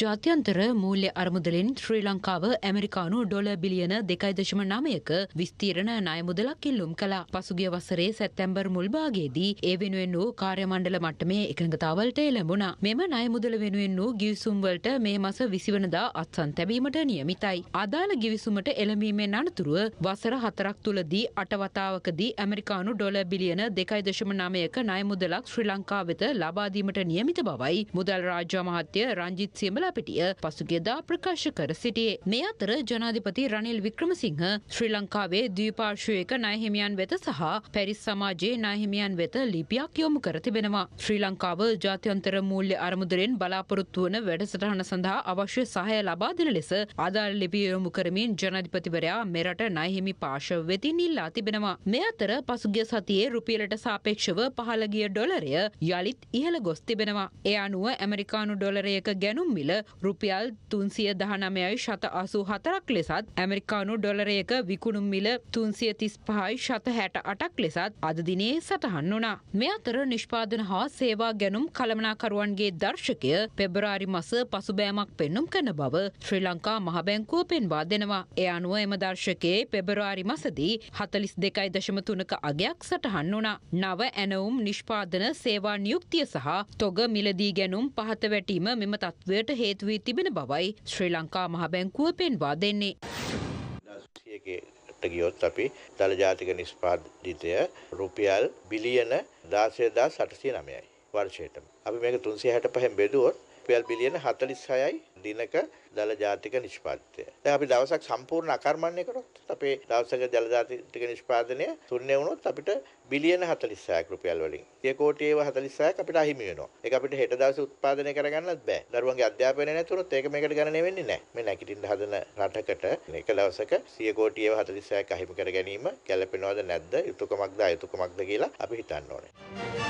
ජාත්‍යන්තර මූල්‍ය අරමුදලින් ශ්‍රී ලංකාව ඇමරිකානු ඩොල බිලියන දෙකයි දශම නමයක විස්තීරණ ණයමුදලක් ඉල්ලුම් කළා. පසුගිය වසරේ සැප්තැම්බර් මුල්භාගයේදී ඒ වෙනුවෙන් වූ කාර්යමණ්ඩල මට්ටමේ එකඟතාවලට එළඹුණා. මෙම ණයමුදල වෙනුවෙන් වූ ගිවිසුම් වලට මේ මාස 20 වෙනිදා අත්සන් තැබීමට නියමිතයි. අදාළ ගිවිසුමට එළඹීමෙන් අනතුරුව වසර හතරක් තුලදී අට වතාවකදී ඇමරිකානු ඩොලර් බිලියන 2.9ක ණයමුදලක් ශ්‍රී ලංකාව වෙත ලබා දීමට නියමිත බවයි මුදල් රාජ්‍ය අමාත්‍ය රංජිත් සියඹලාපිටිය පසුගියදා ප්‍රකාශ කර සිටියේ. මේ අතර ජනාධිපති රනිල් වික්‍රමසිංහ ශ්‍රී ලංකාවේ ද්වීපාර්ශ්වයක ණයහිමියන් වෙත සහ පැරිස් සමාජයේ ණයහිමියන් වෙත ලිපියක් යොමු කර තිබෙනවා. ශ්‍රී ලංකාව ජාත්‍යන්තර මූල්‍ය අරමුදලෙන් බලාපොරොත්තු වන වැඩසටහන සඳහා අවශ්‍ය සහය ලබා දෙන ලෙස අදාළ ලිපිය යොමු කරමින් ජනාධිපතිවරයා මෙරට ණයහිමි පාර්ශව වෙතින් ඉල්ලා තිබෙනවා. මේ අතර පසුගිය සතියේ රුපියලට සාපේක්ෂව පහළ ගිය ඩොලරය යළිත් ඉහළ ගොස් තිබෙනවා. ඒ අනුව ඇමරිකානු ඩොලරයක ගැනුම් මිල රුපියල් තුන්සිය දහනමයයි ශත අසූ හතරක් ලෙසත් ඇමරිකානු ඩොලරයක විකුණුම් මිල තුන්සිය තිස් පහයි ශත හැට අටක් ලෙසත් අද දිනේ සටහන් වුණා. මේ අතර නිෂ්පාදන හා සේවා ගැනුම් කළමනාකරුවන්ගේ දර්ශකය පෙබරාරි මස පසුබෑමක් පෙන්නුම් කරන බව ශ්‍රී ලංකා මහබැංකුව පෙන්වා දෙනවා. ඒ අනුව එම දර්ශකයේ පෙබරවාරි මසදී හතලිස් දෙකයි දශම තුනක අගයක් සටහන් වුණා. නව ඇනවුම් නිෂ්පාදන සේවා නියුක්තිය සහ තොග මිලදී ගැනුම් පහත වැටීම මෙම තත්ත්වයට හේතුවී තිබෙන බවයි ශ්‍රී ලංකා මහබැංකුව පෙන්වා දෙන්නේ. ට ගියොත් අපි දළ ජාතික නිස්පාදිතය රුපියල් බිලියන දාසයදා සටසිය නමයයි වර්ෂයටම. අපි මේක තුන්සිය හැට පහෙන් බෙදුවොත් රුපියල් බිලියන හතලිස් හයයි දිනක දළ ජාතික නිෂ්පාදිතය. දැන් අපි දවසක් සම්පූර්ණ අකර්මණය කරොත් අපේ දවසක ජල ජාතික නිෂ්පාදනය තුන්නේ වුණොත් අපිට බිලියන 46ක් රුපියල් වලින් 1 කෝටි ඒව 46ක් අපිට අහිමි වෙනවා. ඒක අපිට හෙට දවසේ උත්පාදනය කරගන්නත් බෑ. දරුවන්ගේ අධ්‍යාපනය නැතුනොත් ඒක මේකට ගණනය වෙන්නේ නැහැ. මේ නැගිටින්න හදන රටකට එක දවසක 100 කෝටි ඒව 46ක් අහිමි කර ගැනීම ගැළපෙනවද නැද්ද? යුතුයකමක්ද අයුතුයකමක්ද කියලා අපි හිතන්න ඕනේ.